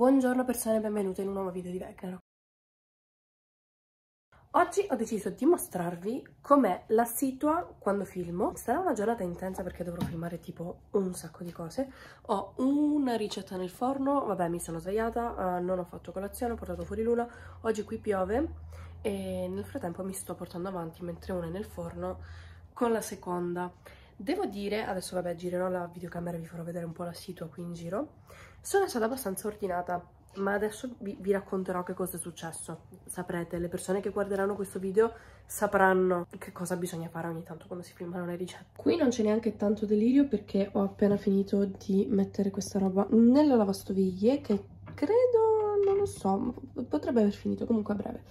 Buongiorno persone e benvenute in un nuovo video di Vecnero. Oggi ho deciso di mostrarvi com'è la situa quando filmo. Sarà una giornata intensa perché dovrò filmare tipo un sacco di cose. Ho una ricetta nel forno, vabbè mi sono svegliata, uh, non ho fatto colazione, ho portato fuori l'una. Oggi qui piove e nel frattempo mi sto portando avanti mentre una è nel forno con la seconda. Devo dire, adesso vabbè girerò la videocamera e vi farò vedere un po' la situa qui in giro. Sono stata abbastanza ordinata ma adesso vi, vi, racconterò che cosa è successo. Saprete, le persone che guarderanno questo video sapranno che cosa bisogna fare ogni tanto quando si filmano le ricette. Qui non c'è neanche tanto delirio perché ho appena finito di mettere questa roba nella lavastoviglie che credo, non lo so, potrebbe aver finito comunque a breve.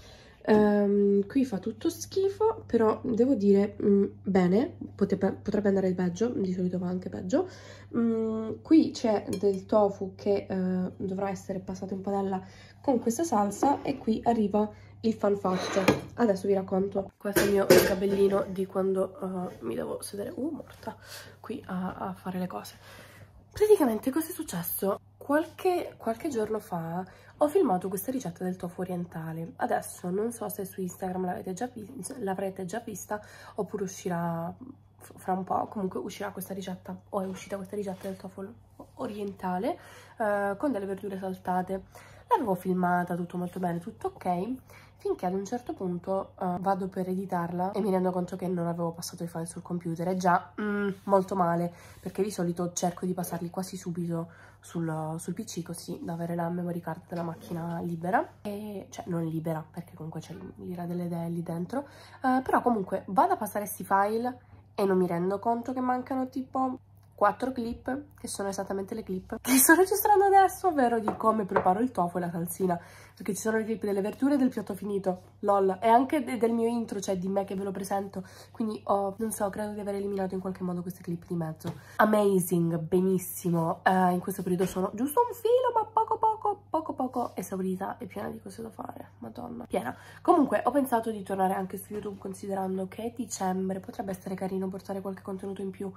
Um, qui fa tutto schifo, però devo dire mh, mm, bene, potrebbe, potrebbe, andare peggio, di solito va anche peggio. Mm, qui c'è del tofu che uh, dovrà essere passato in padella con questa salsa e qui arriva il fun fact. Adesso vi racconto. Questo è il mio cabellino di quando uh, mi devo sedere, uh, morta, qui a, a fare le cose. Praticamente cosa è successo? Qualche, qualche giorno fa ho filmato questa ricetta del tofu orientale. Adesso non so se su Instagram l'avrete già, già, vista oppure uscirà fra un po', comunque uscirà questa ricetta o è uscita questa ricetta del tofu orientale eh, con delle verdure saltate. L'avevo filmata, tutto molto bene, tutto ok finché ad un certo punto uh, vado per editarla e mi rendo conto che non avevo passato i file sul computer e già mm, molto male perché di solito cerco di passarli quasi subito sul, sul, PC così da avere la memory card della macchina libera. E, cioè non libera perché comunque c'è l'ira delle idee lì dentro. Uh, però comunque vado a passare questi file e non mi rendo conto che mancano tipo quattro clip, che sono esattamente le clip che sto registrando adesso, ovvero di come preparo il tofu e la salsina, perché ci sono le clip delle verdure e del piatto finito, lol, e anche de del mio intro, cioè di me che ve lo presento, quindi ho, non so, credo di aver eliminato in qualche modo queste clip di mezzo. Amazing, benissimo, uh, in questo periodo sono giusto un filo, ma poco poco, poco poco esaurita e piena di cose da fare, madonna, piena. Comunque ho pensato di tornare anche su YouTube considerando che dicembre, potrebbe essere carino portare qualche contenuto in più,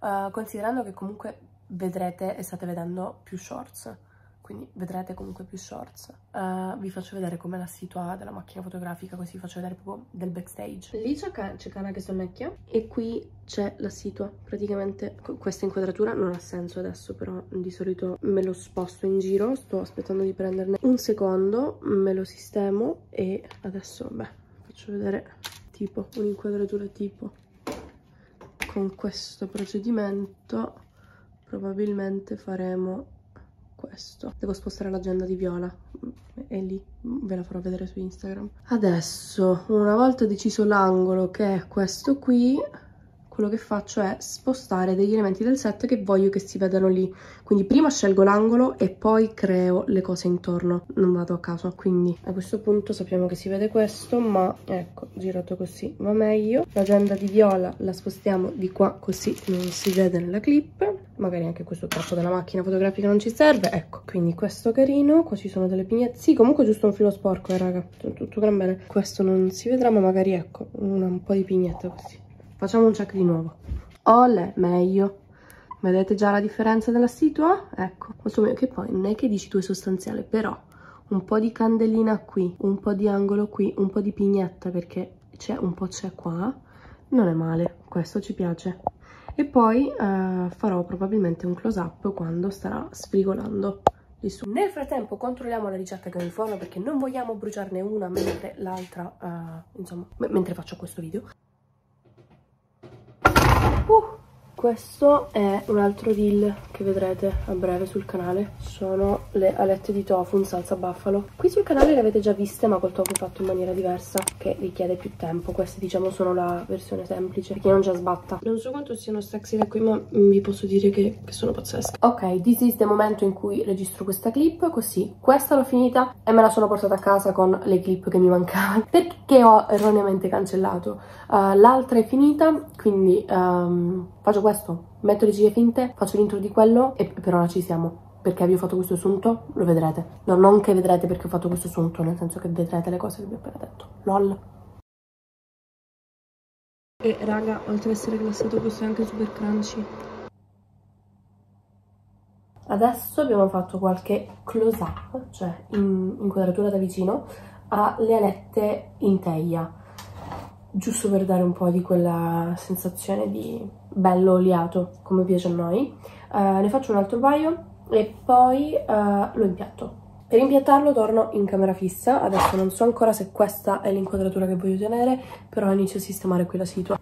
uh, considerando che comunque vedrete e state vedendo più shorts quindi vedrete comunque più shorts. Uh, vi faccio vedere com'è la situa della macchina fotografica, così vi faccio vedere proprio del backstage. Lì c'è Cana che sonnecchia e qui c'è la situa. Praticamente questa inquadratura non ha senso adesso, però di solito me lo sposto in giro, sto aspettando di prenderne un secondo, me lo sistemo e adesso, beh, faccio vedere tipo un'inquadratura tipo con questo procedimento probabilmente faremo questo. Devo spostare l'agenda di Viola, è lì, ve la farò vedere su Instagram. Adesso, una volta deciso l'angolo che è questo qui, quello che faccio è spostare degli elementi del set che voglio che si vedano lì. Quindi prima scelgo l'angolo e poi creo le cose intorno, non vado a caso. Quindi a questo punto sappiamo che si vede questo, ma ecco, girato così va meglio. L'agenda di Viola la spostiamo di qua così non si vede nella clip. Magari anche questo tappo della macchina fotografica non ci serve. Ecco, quindi questo carino, qua ci sono delle pignette. Sì, comunque giusto un filo sporco, eh, raga, tutto gran bene. Questo non si vedrà, ma magari ecco, una, un po' di pignetta così. Facciamo un check di nuovo. Ole, meglio. Vedete già la differenza della situa? Ecco, molto meglio. Che poi non è che dici tu è sostanziale, però un po' di candelina qui, un po' di angolo qui, un po' di pignetta perché c'è un po' c'è qua. Non è male, questo ci piace. E poi eh, farò probabilmente un close up quando starà sfrigolando. Nel frattempo controlliamo la ricetta che ho in forno perché non vogliamo bruciarne una mentre l'altra, uh, insomma, mentre faccio questo video. Whew. Questo è un altro reel che vedrete a breve sul canale, sono le alette di tofu in salsa buffalo. Qui sul canale le avete già viste ma col tofu fatto in maniera diversa che richiede più tempo, queste diciamo sono la versione semplice perché non già sbatta. Non so quanto siano sexy da qui ma vi posso dire che, che sono pazzesche. Ok, this is the momento in cui registro questa clip, così questa l'ho finita e me la sono portata a casa con le clip che mi mancavano perché ho erroneamente cancellato. Uh, L'altra è finita, quindi um, faccio questo, metto le ciglia finte, faccio l'intro di quello e per ora ci siamo. Perché vi ho fatto questo assunto? Lo vedrete. No, non che vedrete perché ho fatto questo assunto, nel senso che vedrete le cose che vi ho appena detto. LOL. E raga, oltre ad essere glassato questo è anche super crunchy. Adesso abbiamo fatto qualche close up, cioè in inquadratura da vicino, alle alette in teglia, giusto per dare un po' di quella sensazione di bello oliato, come piace a noi. Uh, ne faccio un altro paio e poi uh, lo impiatto. Per impiattarlo torno in camera fissa, adesso non so ancora se questa è l'inquadratura che voglio tenere, però inizio a sistemare qui la situa.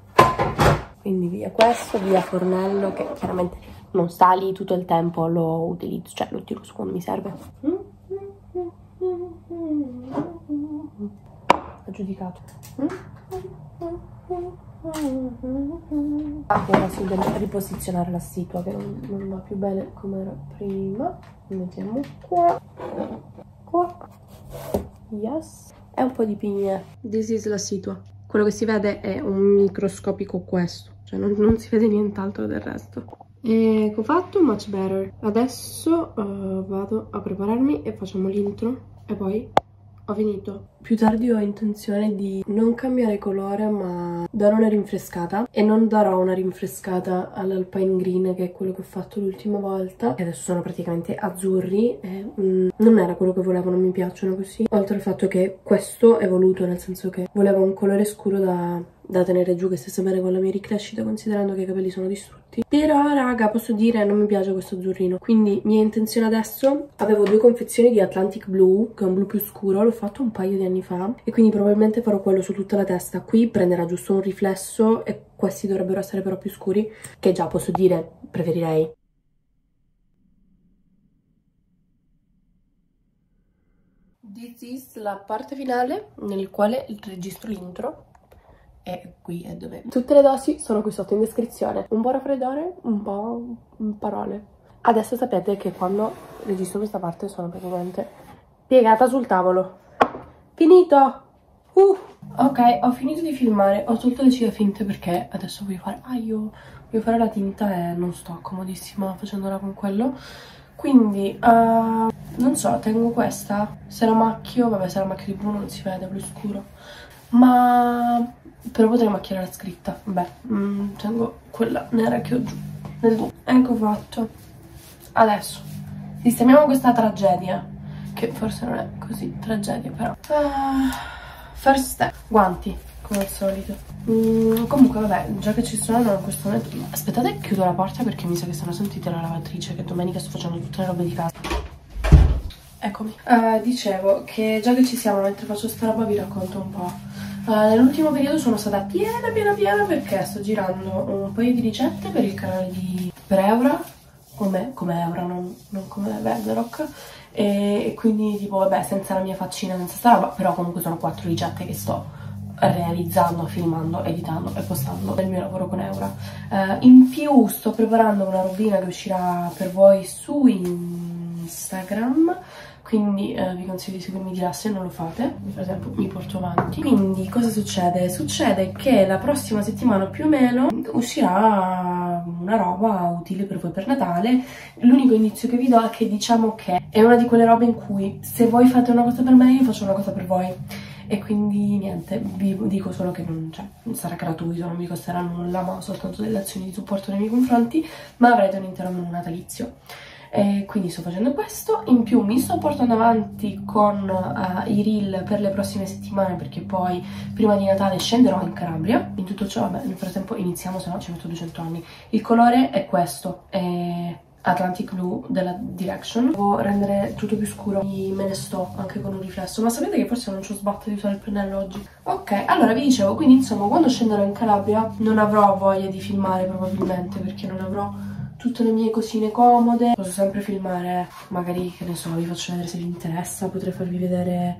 Quindi via questo, via fornello, che chiaramente non sta lì tutto il tempo, lo utilizzo, cioè lo tiro su quando mi serve. Aggiudicato. Ora si deve riposizionare la situa che non, non va più bene come era prima. Mettiamo qua, qua, yes. E un po' di pigne. This is la situa. Quello che si vede è un microscopico questo, cioè non, non si vede nient'altro del resto. E ho fatto much better. Adesso uh, vado a prepararmi e facciamo l'intro e poi ho finito. Più tardi ho intenzione di non cambiare colore ma dare una rinfrescata. E non darò una rinfrescata all'Alpine Green che è quello che ho fatto l'ultima volta. Che adesso sono praticamente azzurri e mm, non era quello che volevo, non mi piacciono così. Oltre al fatto che questo è voluto nel senso che volevo un colore scuro da da tenere giù che stesse bene con la mia ricrescita considerando che i capelli sono distrutti. Però raga posso dire non mi piace questo azzurrino. Quindi mia intenzione adesso avevo due confezioni di Atlantic Blue che è un blu più scuro l'ho fatto un paio di anni fa e quindi probabilmente farò quello su tutta la testa. Qui prenderà giusto un riflesso e questi dovrebbero essere però più scuri che già posso dire preferirei. This is la parte finale nel quale registro l'intro e qui è dove... Tutte le dosi sono qui sotto in descrizione. Un po' raffreddore, un po' parole. Adesso sapete che quando registro questa parte sono praticamente piegata sul tavolo. Finito! Uh, ok, ho finito di filmare, ho tolto le ciglia finte perché adesso voglio fare... Ah, io voglio fare la tinta e non sto comodissima facendola con quello. Quindi, uh, non so, tengo questa. Se la macchio, vabbè, se la macchio di blu non si vede, blu scuro. Ma però potrei macchiare la scritta. Beh, mm, tengo quella nera che ho giù. Ecco fatto. Adesso sistemiamo questa tragedia. Che forse non è così tragedia, però. Uh, first step. Guanti, come al solito. Mm, comunque, vabbè, già che ci sono in questo momento... Aspettate chiudo la porta perché mi sa che stanno sentite la lavatrice, che domenica sto facendo tutte le robe di casa. Eccomi. Uh, dicevo che già che ci siamo, mentre faccio sta roba vi racconto un po' Uh, Nell'ultimo periodo sono stata piena piena piena perché sto girando un paio di ricette per il canale di per Eura, come, come Eura, non, non come Bergerock, e, quindi tipo vabbè senza la mia faccina, senza sta roba, però comunque sono quattro ricette che sto realizzando, filmando, editando e postando nel mio lavoro con Eura. Uh, in più sto preparando una robina che uscirà per voi su Instagram quindi eh, vi consiglio di seguirmi di là se non lo fate. Nel frattempo mi porto avanti. Quindi cosa succede? succede che la prossima settimana più o meno uscirà una roba utile per voi per Natale. L'unico indizio che vi do è che diciamo che è una di quelle robe in cui se voi fate una cosa per me io faccio una cosa per voi. E quindi niente, vi dico solo che non, cioè, sarà gratuito, non vi costerà nulla, ma soltanto delle azioni di supporto nei miei confronti, ma avrete un intero menù natalizio. E quindi sto facendo questo, in più mi sto portando avanti con uh, i reel per le prossime settimane perché poi prima di Natale scenderò in Calabria. In tutto ciò, vabbè, nel frattempo iniziamo, se no ci metto 200 anni. Il colore è questo, è Atlantic Blue della Direction. Devo rendere tutto più scuro, me ne sto anche con un riflesso, ma sapete che forse non ci ho sbatto di usare il pennello oggi? Ok, allora vi dicevo, quindi insomma quando scenderò in Calabria non avrò voglia di filmare probabilmente perché non avrò tutte le mie cosine comode. Posso sempre filmare, magari, che ne so, vi faccio vedere se vi interessa, potrei farvi vedere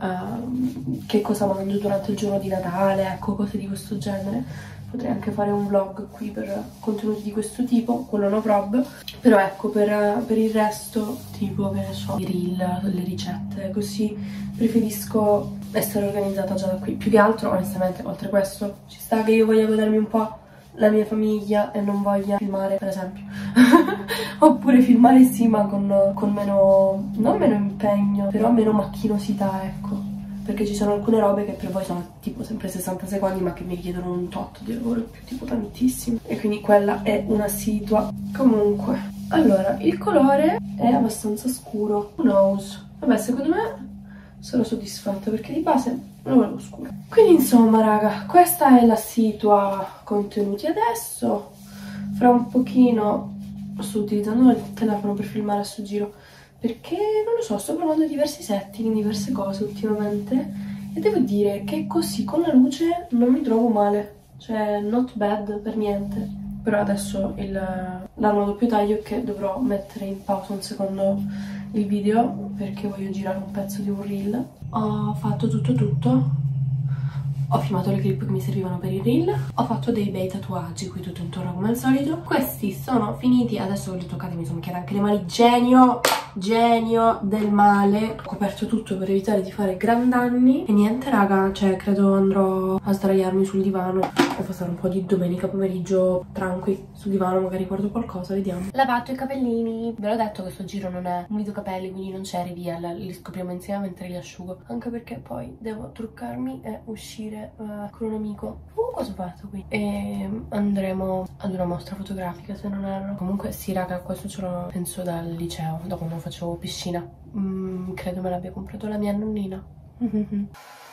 uh, che cosa mangio durante il giorno di Natale, ecco, cose di questo genere. Potrei anche fare un vlog qui per contenuti di questo tipo, quello no prob. Però ecco, per, per il resto, tipo, che ne so, i reel, le ricette, così, preferisco essere organizzata già da qui. Più che altro, onestamente, oltre a questo, ci sta che io voglia godermi un po' la mia famiglia e non voglia filmare per esempio. Oppure filmare sì ma con, con, meno non meno impegno però meno macchinosità ecco. Perché ci sono alcune robe che per voi sono tipo sempre 60 secondi ma che mi richiedono un tot di lavoro più tipo tantissimo. E quindi quella è una situa. Comunque allora il colore è abbastanza scuro. Who knows? Vabbè secondo me sono soddisfatta perché di base lo volevo scuro quindi insomma raga questa è la situa contenuti adesso. Fra un pochino sto utilizzando il telefono per filmare a sto giro perché non lo so sto provando diversi setting diverse cose ultimamente e devo dire che così con la luce non mi trovo male. Cioè not bad per niente. Però adesso l'arma doppio taglio che dovrò mettere in pausa un secondo il video perché voglio girare un pezzo di un reel. Ho fatto tutto tutto. Ho filmato le clip che mi servivano per il reel. Ho fatto dei bei tatuaggi qui tutto intorno come al solito. Questi sono finiti adesso li toccati mi sono macchiate anche le mani genio genio del male ho coperto tutto per evitare di fare gran danni. E niente raga cioè credo andrò a sdraiarmi sul divano e passare un po' di domenica pomeriggio tranqui sul divano magari guardo qualcosa vediamo. Lavato i capellini. Ve l'ho detto questo giro non è un video capelli quindi non c'è reveal li scopriamo insieme mentre li asciugo. Anche perché poi devo truccarmi e uscire uh, con un amico. Uh, cosa ho fatto qui? E andremo ad una mostra fotografica se non erro. Comunque sì raga questo ce l'ho penso dal liceo da quando facevo piscina. Mm, credo me l'abbia comprato la mia nonnina.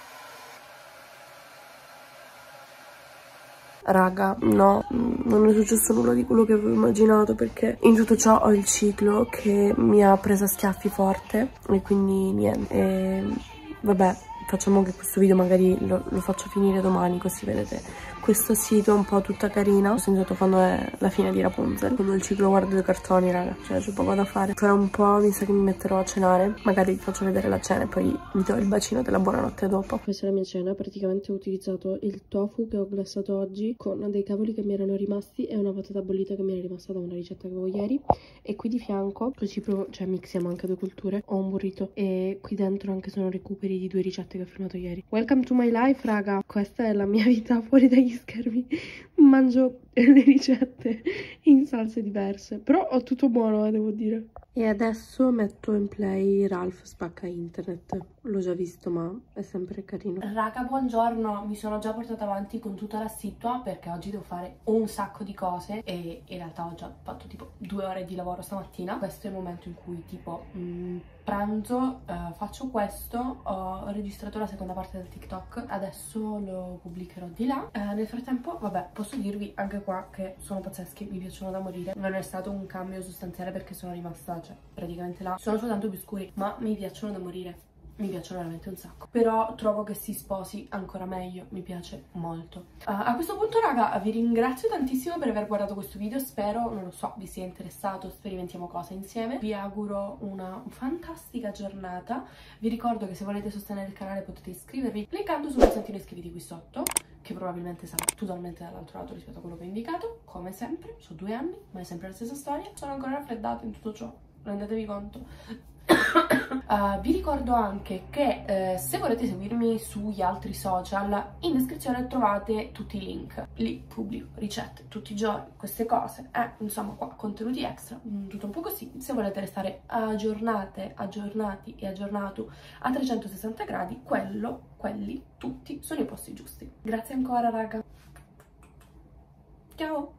Raga, no, non è successo nulla di quello che avevo immaginato perché in tutto ciò ho il ciclo che mi ha preso a schiaffi forte e quindi niente. E, vabbè, facciamo che questo video magari lo, lo faccio finire domani così vedete questo sito un po' tutta carina ho sentito quando è la fine di Rapunzel. Quando il ciclo guardo dei cartoni raga cioè c'è poco da fare. Tra un po' mi sa che mi metterò a cenare magari vi faccio vedere la cena e poi vi do il bacino della buonanotte dopo. Questa è la mia cena praticamente ho utilizzato il tofu che ho glassato oggi con dei cavoli che mi erano rimasti e una patata bollita che mi era rimasta da una ricetta che avevo ieri. E qui di fianco così provo cioè mixiamo anche due culture ho un burrito e qui dentro anche sono recuperi di due ricette che ho filmato ieri. Welcome to my life raga. Questa è la mia vita fuori dagli schermi mangio le ricette in salse diverse però ho tutto buono eh, devo dire e adesso metto in play Ralph spacca internet. L'ho già visto ma è sempre carino. Raga buongiorno, mi sono già portata avanti con tutta la situa perché oggi devo fare un sacco di cose e in realtà ho già fatto tipo due ore di lavoro stamattina. Questo è il momento in cui tipo mh, mm, pranzo, uh, faccio questo, ho registrato la seconda parte del TikTok, adesso lo pubblicherò di là. Uh, nel frattempo, vabbè, posso dirvi anche qua che sono pazzeschi, mi piacciono da morire. Non è stato un cambio sostanziale perché sono rimasta cioè praticamente là sono soltanto più scuri ma mi piacciono da morire mi piacciono veramente un sacco. Però trovo che si sposi ancora meglio mi piace molto. Uh, a questo punto raga vi ringrazio tantissimo per aver guardato questo video. Spero non lo so vi sia interessato sperimentiamo cose insieme. Vi auguro una fantastica giornata. Vi ricordo che se volete sostenere il canale potete iscrivervi cliccando sul pulsantino iscriviti qui sotto che probabilmente sarà totalmente dall'altro lato rispetto a quello che ho indicato. Come sempre sono due anni ma è sempre la stessa storia. Sono ancora raffreddata in tutto ciò. Rendetevi conto uh, vi ricordo anche che uh, se volete seguirmi sugli altri social in descrizione trovate tutti i link. Lì pubblico ricette tutti i giorni queste cose eh, insomma qua contenuti extra mm, tutto un po' così. Se volete restare aggiornate aggiornati e aggiornato a 360 gradi quello quelli tutti sono i posti giusti. Grazie ancora raga. Ciao